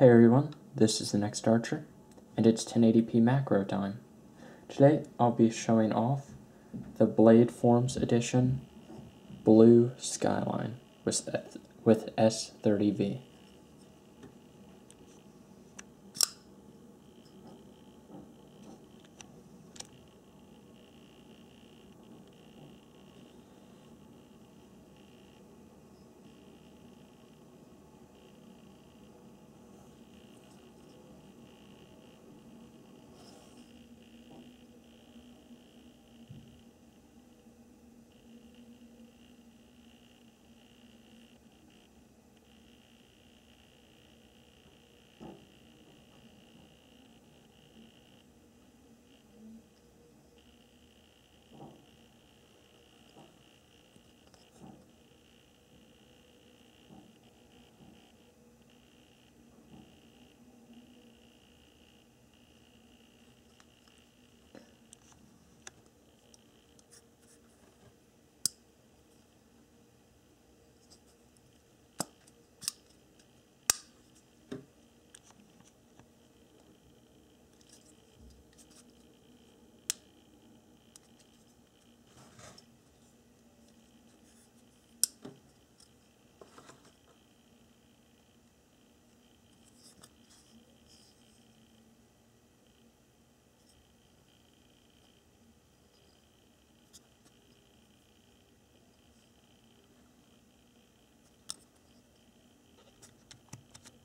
Hey everyone, this is the Next Archer, and it's 1080p macro time. Today I'll be showing off the BladeForums Edition Blue Skyline with, with S30V.